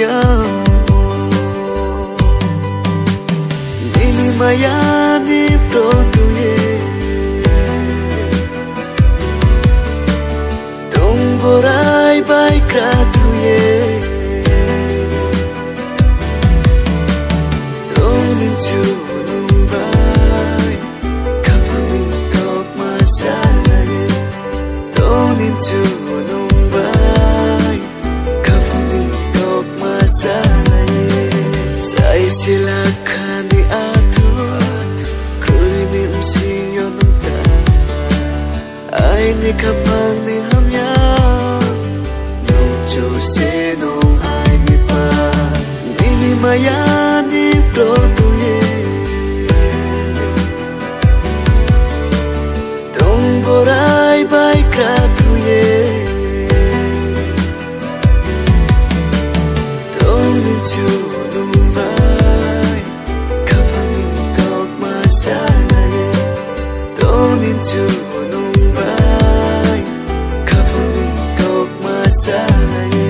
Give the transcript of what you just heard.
bayangmu Dini mayani protuye Tungborai bai kratuye Ay ni kapang ni hamya Nung chu se nung ai ni pa time